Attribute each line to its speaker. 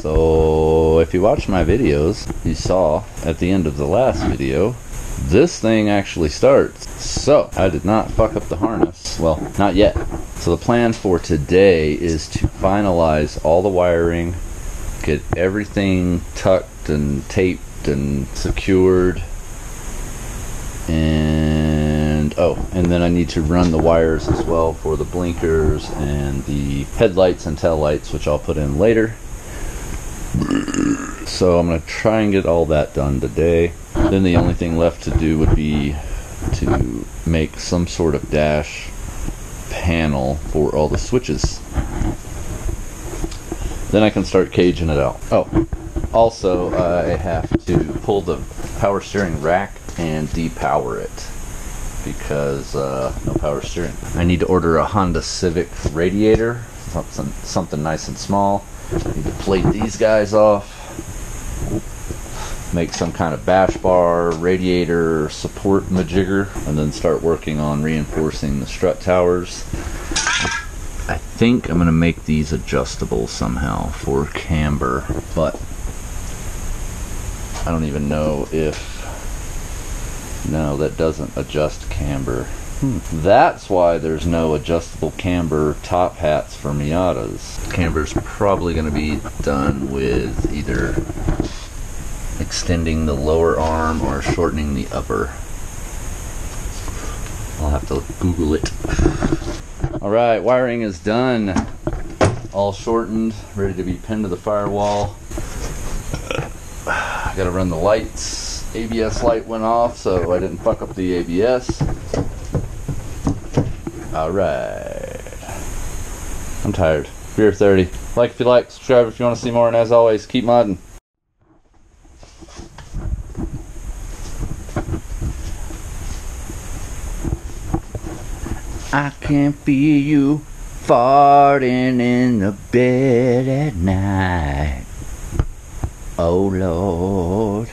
Speaker 1: So if you watch my videos, you saw at the end of the last video, this thing actually starts. So I did not fuck up the harness. Well, not yet. So the plan for today is to finalize all the wiring, get everything tucked and taped and secured. And oh, and then I need to run the wires as well for the blinkers and the headlights and tail lights, which I'll put in later. So I'm going to try and get all that done today. Then the only thing left to do would be to make some sort of dash panel for all the switches. Then I can start caging it out. Oh, also I have to pull the power steering rack and depower it because uh, no power steering. I need to order a Honda Civic radiator, something, something nice and small. Need to plate these guys off make some kind of bash bar, radiator support majigger, and then start working on reinforcing the strut towers. I think I'm going to make these adjustable somehow for camber, but I don't even know if... No, that doesn't adjust camber. Hmm. That's why there's no adjustable camber top hats for Miatas. Camber's probably going to be done with either extending the lower arm or shortening the upper. I'll have to Google it. Alright, wiring is done. All shortened, ready to be pinned to the firewall. I gotta run the lights. ABS light went off, so I didn't fuck up the ABS. Alright. I'm tired. Beer 30. Like if you like, subscribe if you want to see more, and as always, keep modding. I can't feel you farting in the bed at night. Oh Lord.